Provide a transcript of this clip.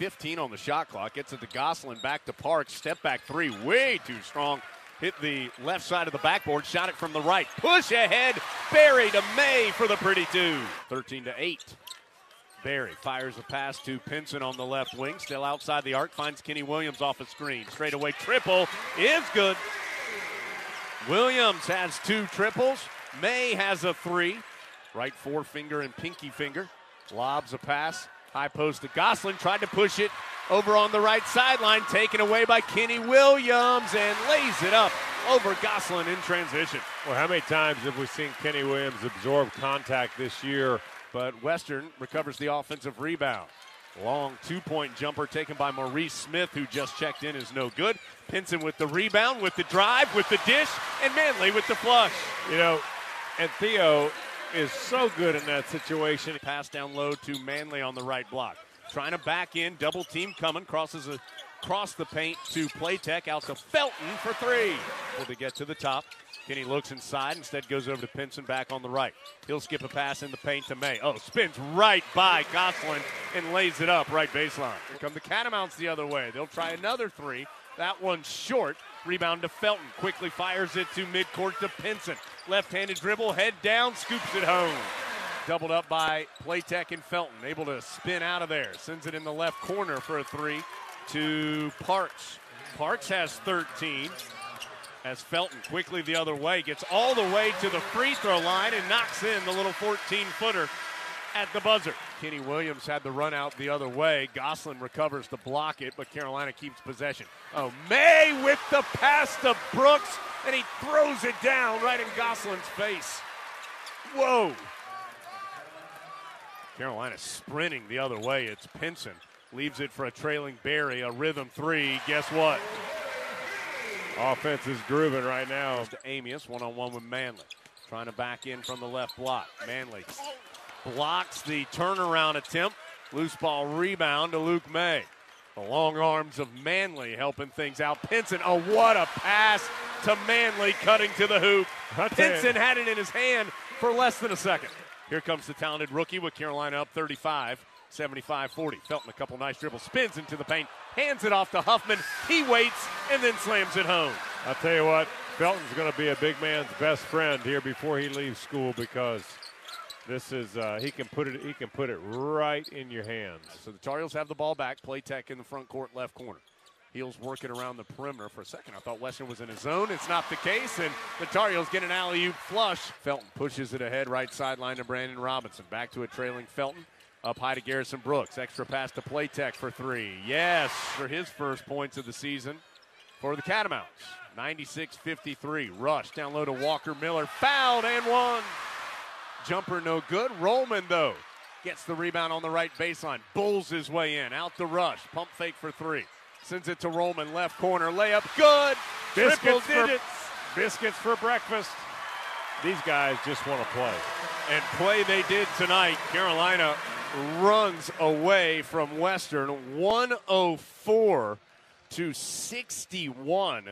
15 on the shot clock. Gets it to Goslin, back to Parks. Step back three, way too strong. Hit the left side of the backboard, shot it from the right. Push ahead, Berry to Maye for the pretty two. 13 to 8. Berry fires a pass to Pinson on the left wing, still outside the arc, finds Kenny Williams off a screen. Straight away triple is good. Williams has two triples. Maye has a three. Right forefinger and pinky finger. Lobs a pass. High post to Goslin. Tried to push it over on the right sideline. Taken away by Kenny Williams and lays it up over Goslin in transition. Well, how many times have we seen Kenny Williams absorb contact this year? But Western recovers the offensive rebound. Long two point jumper taken by Maurice Smith, who just checked in, is no good. Pinson with the rebound, with the drive, with the dish, and Manley with the flush. You know, and Theo is so good in that situation. Pass down low to Manley on the right block. Trying to back in, double team coming, crosses across the paint to Platek, out to Felton for three. Will they get to the top? Kenny looks inside, instead goes over to Pinson back on the right. He'll skip a pass in the paint to Maye. Oh, spins right by Goslin and lays it up right baseline. Here come the Catamounts the other way. They'll try another three. That one's short. Rebound to Felton. Quickly fires it to midcourt to Pinson. Left handed dribble, head down, scoops it home. Doubled up by Platek and Felton. Able to spin out of there. Sends it in the left corner for a three to Parks. Parks has 13 as Felton quickly the other way gets all the way to the free throw line and knocks in the little 14 footer at the buzzer. Kenny Williams had the run out the other way. Goslin recovers to block it, but Carolina keeps possession. Oh, Maye with the pass to Brooks, and he throws it down right in Goslin's face. Whoa. Carolina sprinting the other way. It's Pinson. Leaves it for a trailing Berry, a rhythm three. Guess what? Offense is grooving right now. To Amius, one on one with Manley. Trying to back in from the left block. Manley blocks the turnaround attempt. Loose ball rebound to Luke Maye. The long arms of Manley helping things out. Pinson, oh, what a pass to Manley cutting to the hoop. Pinson had it in his hand for less than a second. Here comes the talented rookie with Carolina up 35. 75 40. Felton, a couple nice dribbles, spins into the paint, hands it off to Huffman. He waits and then slams it home. I'll tell you what, Felton's going to be a big man's best friend here before he leaves school because this is uh, he can put it he can put it right in your hands. So the Tar Heels have the ball back. Platek in the front court, left corner. Heels working around the perimeter for a second. I thought Western was in his zone. It's not the case, and the Tar Heels get an alley oop flush. Felton pushes it ahead, right sideline to Brandon Robinson. Back to a trailing Felton. Up high to Garrison Brooks. Extra pass to Platek for three. Yes, for his first points of the season for the Catamounts. 96 53. Rush down low to Walker Miller. Fouled and one. Jumper no good. Rohlman, though, gets the rebound on the right baseline. Bulls his way in. Out the rush. Pump fake for three. Sends it to Rohlman. Left corner. Layup. Good. Biscuits Triple digits. For, biscuits for breakfast. These guys just want to play. And play they did tonight. Carolina runs away from Western 104 to 61.